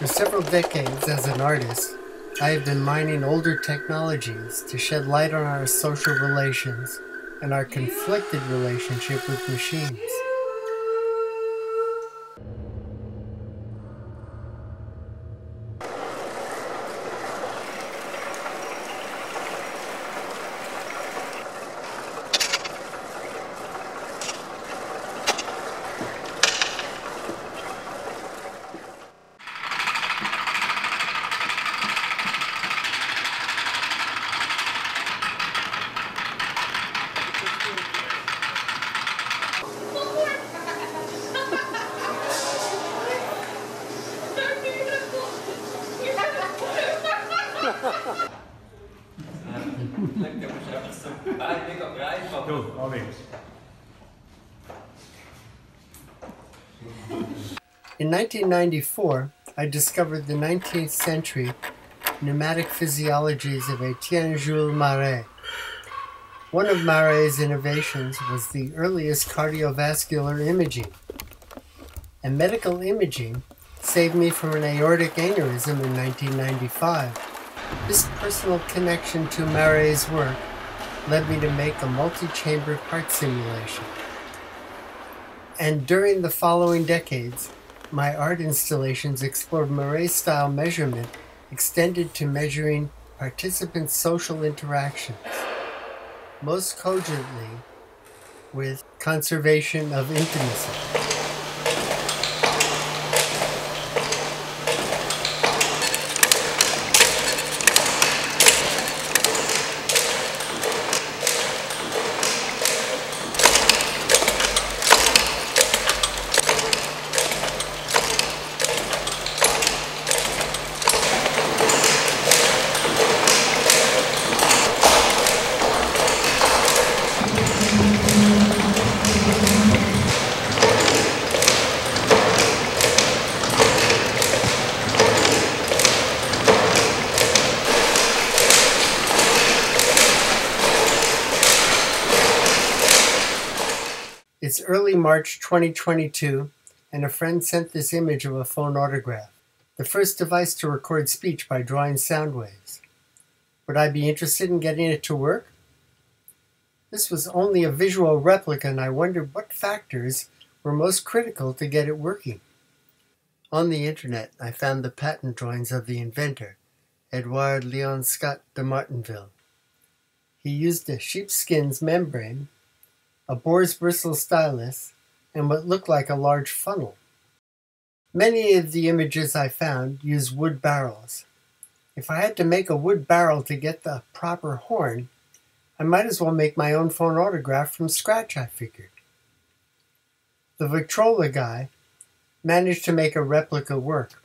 For several decades as an artist, I have been mining older technologies to shed light on our social relations and our conflicted relationship with machines. In 1994, I discovered the 19th century pneumatic physiologies of Etienne Jules Marey. One of Marey's innovations was the earliest cardiovascular imaging. And medical imaging saved me from an aortic aneurysm in 1995. This personal connection to Marey's work led me to make a multi-chambered heart simulation. And during the following decades, my art installations explored Marey-style measurement extended to measuring participants' social interactions, most cogently with conservation of intimacy. It's early March 2022, and a friend sent this image of a phonautograph, the first device to record speech by drawing sound waves. Would I be interested in getting it to work? This was only a visual replica, and I wondered what factors were most critical to get it working. On the internet, I found the patent drawings of the inventor, Edouard Leon Scott de Martinville. He used a sheepskin's membrane a boar's bristle stylus, and what looked like a large funnel. Many of the images I found use wood barrels. If I had to make a wood barrel to get the proper horn, I might as well make my own phonautograph from scratch, I figured. The Victrola guy managed to make a replica work.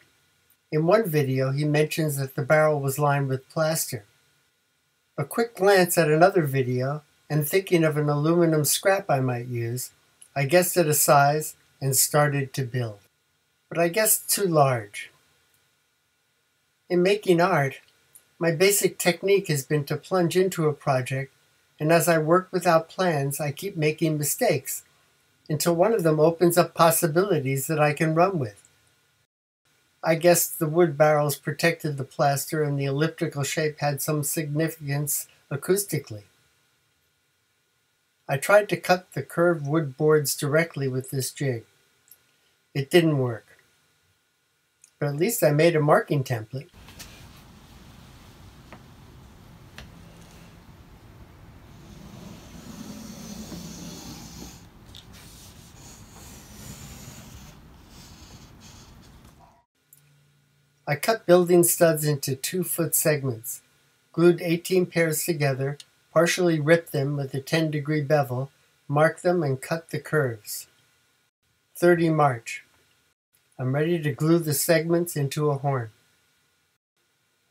In one video, he mentions that the barrel was lined with plaster. A quick glance at another video and thinking of an aluminum scrap I might use, I guessed at a size and started to build. But I guessed too large. In making art, my basic technique has been to plunge into a project, and as I work without plans, I keep making mistakes until one of them opens up possibilities that I can run with. I guessed the wood barrels protected the plaster and the elliptical shape had some significance acoustically. I tried to cut the curved wood boards directly with this jig. It didn't work. But at least I made a marking template. I cut building studs into two-foot segments, glued 18 pairs together, partially rip them with a 10 degree bevel, mark them and cut the curves. 30 March. I'm ready to glue the segments into a horn.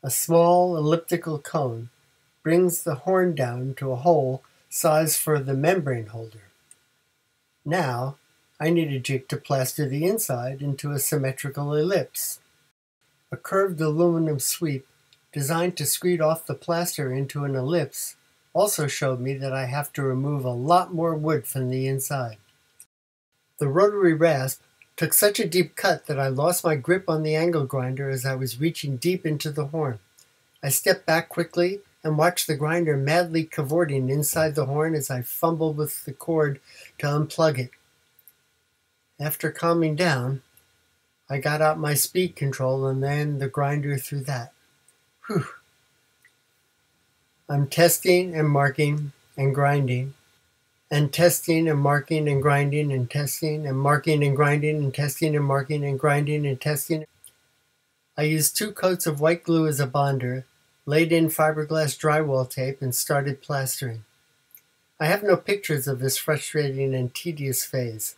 A small elliptical cone brings the horn down to a hole size for the membrane holder. Now, I need a jig to plaster the inside into a symmetrical ellipse. A curved aluminum sweep designed to screed off the plaster into an ellipse also showed me that I have to remove a lot more wood from the inside. The rotary rasp took such a deep cut that I lost my grip on the angle grinder as I was reaching deep into the horn. I stepped back quickly and watched the grinder madly cavorting inside the horn as I fumbled with the cord to unplug it. After calming down, I got out my speed control and then the grinder through that. Whew. I'm testing and marking and grinding and testing and marking and grinding and testing and marking and grinding and testing and marking and grinding and testing. I used two coats of white glue as a bonder, laid in fiberglass drywall tape, and started plastering. I have no pictures of this frustrating and tedious phase.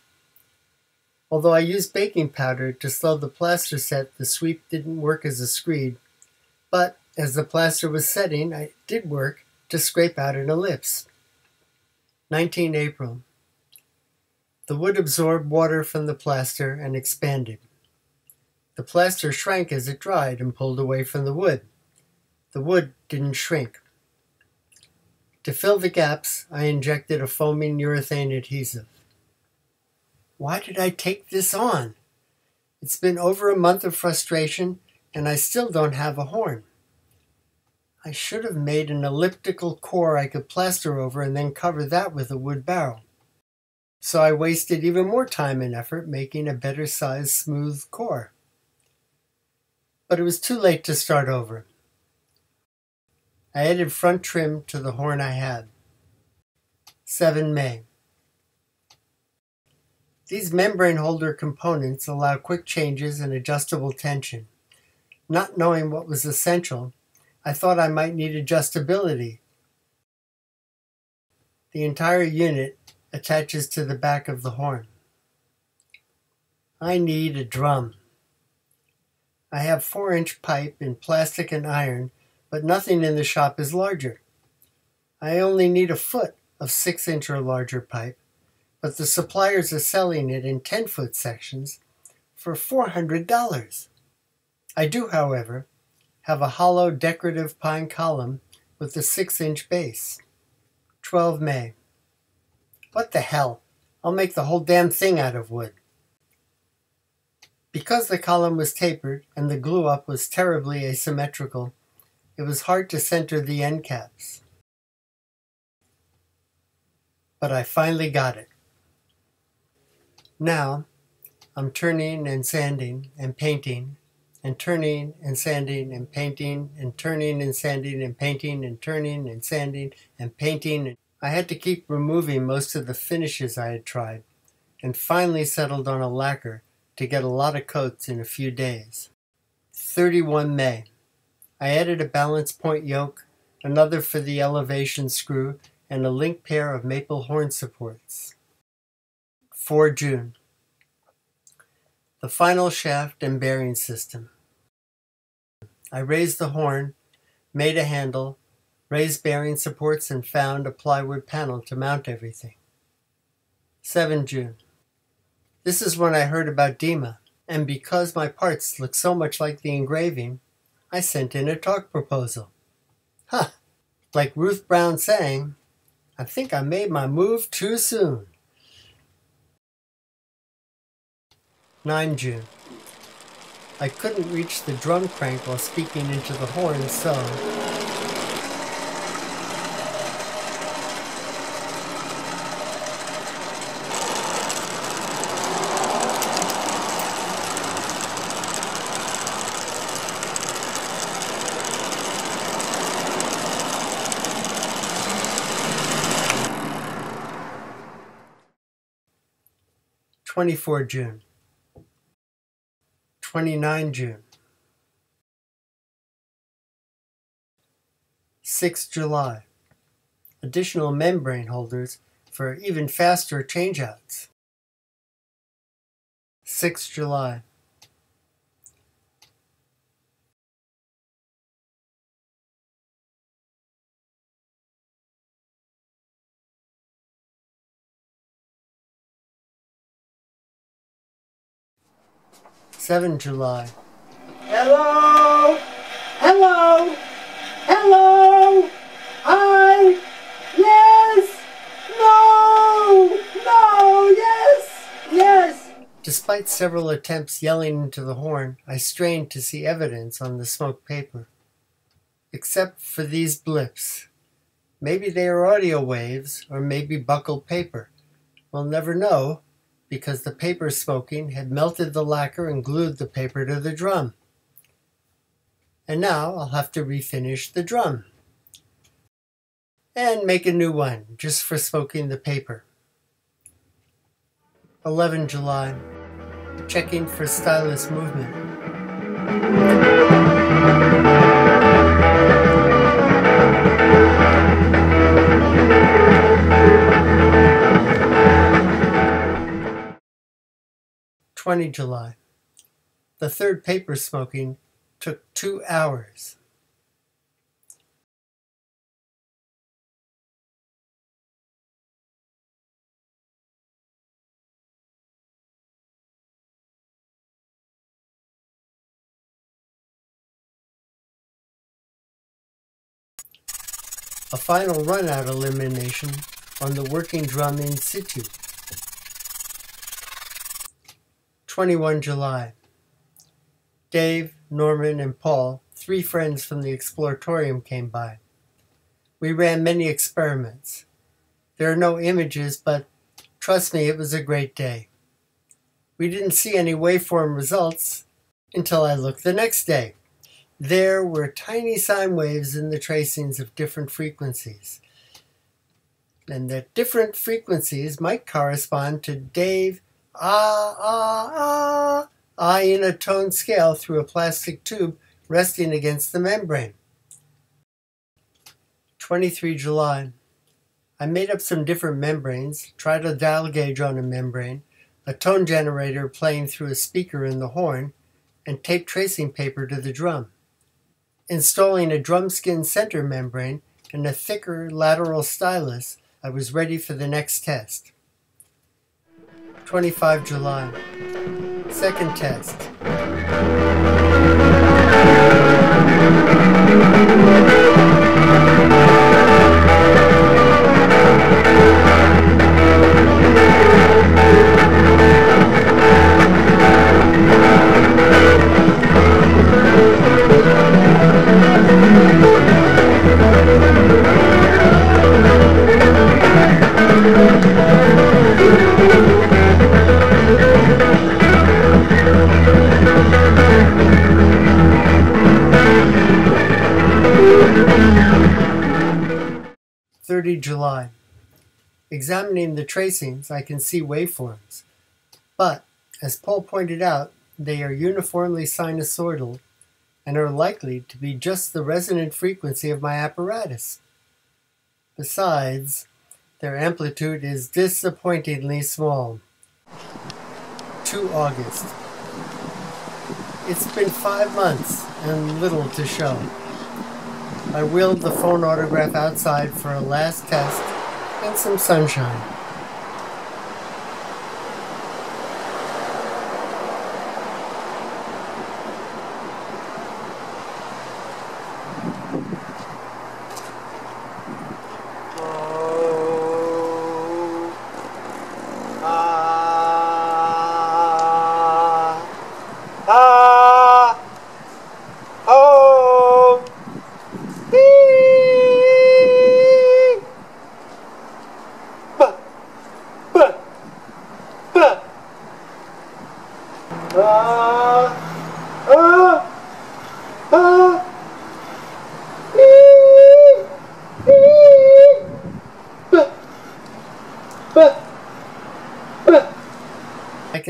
Although I used baking powder to slow the plaster set, the sweep didn't work as a screed, but as the plaster was setting, I did work to scrape out an ellipse. 19 April. The wood absorbed water from the plaster and expanded. The plaster shrank as it dried and pulled away from the wood. The wood didn't shrink. To fill the gaps, I injected a foaming urethane adhesive. Why did I take this on? It's been over a month of frustration, and I still don't have a horn. I should have made an elliptical core I could plaster over and then cover that with a wood barrel. So I wasted even more time and effort making a better sized smooth core. But it was too late to start over. I added front trim to the horn I had. 7 May. These membrane holder components allow quick changes and adjustable tension. Not knowing what was essential, I thought I might need adjustability. The entire unit attaches to the back of the horn. I need a drum. I have 4 inch pipe in plastic and iron, but nothing in the shop is larger. I only need a foot of 6 inch or larger pipe, but the suppliers are selling it in 10 foot sections for $400. I do, however, have a hollow decorative pine column with a 6 inch base. 12 May. What the hell? I'll make the whole damn thing out of wood. Because the column was tapered and the glue up was terribly asymmetrical, it was hard to center the end caps. But I finally got it. Now, I'm turning and sanding and painting and turning and sanding and painting and turning and sanding and painting and turning and sanding and painting. I had to keep removing most of the finishes I had tried and finally settled on a lacquer to get a lot of coats in a few days. 31 May. I added a balance point yoke, another for the elevation screw, and a link pair of maple horn supports. 4 June. The final shaft and bearing system. I raised the horn, made a handle, raised bearing supports, and found a plywood panel to mount everything. 7 June. This is when I heard about Dyma, and because my parts look so much like the engraving, I sent in a talk proposal. Huh! Like Ruth Brown saying, I think I made my move too soon. 9 June. I couldn't reach the drum crank while speaking into the horn, so Twenty-four June. 29 June. 6 July. Additional membrane holders for even faster changeouts. 6 July. Seven July. Hello? Hello? Hello? Hi? Yes? No? No? Yes? Yes? Despite Despite several attempts yelling into the horn, I strained to see evidence on the smoked paper. Except for these blips. Maybe they are audio waves, or maybe buckled paper. We'll never know, because the paper smoking had melted the lacquer and glued the paper to the drum. And now I'll have to refinish the drum. And make a new one, just for smoking the paper. 11 July checking for stylus movement. Twenty July. The third paper smoking took two hours. a final run-out elimination on the working drum in situ. 21 July. Dave, Norman, and Paul, three friends from the Exploratorium, came by. We ran many experiments. There are no images, but trust me, it was a great day. We didn't see any waveform results until I looked the next day. There were tiny sine waves in the tracings of different frequencies. And that different frequencies might correspond to Dave ah ah ah ah in a tone scale through a plastic tube resting against the membrane. 23 July. I made up some different membranes, tried a dial gauge on a membrane, a tone generator playing through a speaker in the horn, and taped tracing paper to the drum installing a drum skin center membrane and a thicker lateral stylus, I was ready for the next test. 25 July. Second test. Examining the tracings, I can see waveforms. But, as Paul pointed out, they are uniformly sinusoidal and are likely to be just the resonant frequency of my apparatus. Besides, their amplitude is disappointingly small. 2 August. It's been five months and little to show. I wheeled the phonautograph outside for a last test and some sunshine.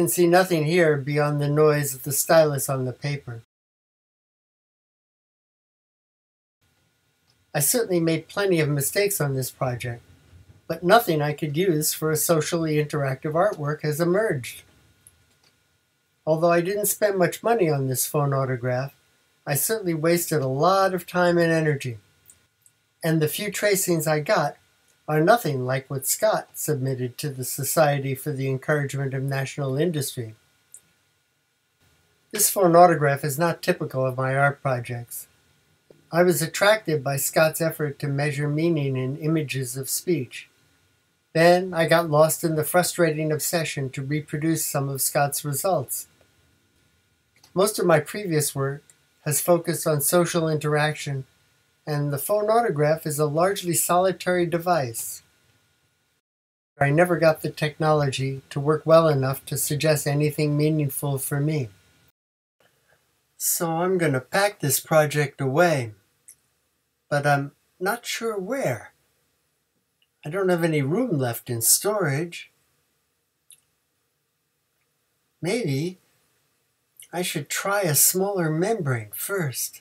See nothing here beyond the noise of the stylus on the paper. I certainly made plenty of mistakes on this project, but nothing I could use for a socially interactive artwork has emerged. Although I didn't spend much money on this phonautograph, I certainly wasted a lot of time and energy. And the few tracings I got are nothing like what Scott submitted to the Society for the Encouragement of National Industry. This phonautograph is not typical of my art projects. I was attracted by Scott's effort to measure meaning in images of speech. Then I got lost in the frustrating obsession to reproduce some of Scott's results. Most of my previous work has focused on social interaction, and the phonautograph is a largely solitary device. I never got the technology to work well enough to suggest anything meaningful for me. So I'm going to pack this project away, but I'm not sure where. I don't have any room left in storage. Maybe I should try a smaller membrane first.